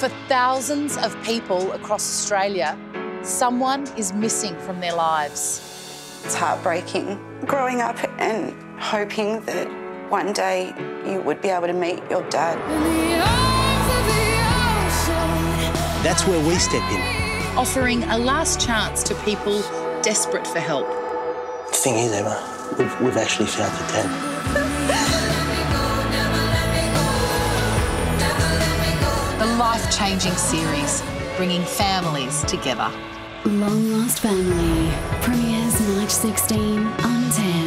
For thousands of people across Australia, someone is missing from their lives. It's heartbreaking growing up and hoping that one day you would be able to meet your dad. That's where we step in. Offering a last chance to people desperate for help. The thing is, Emma, we've, we've actually found the dad. Life changing series, bringing families together. Long Lost Family premieres March 16 on 10.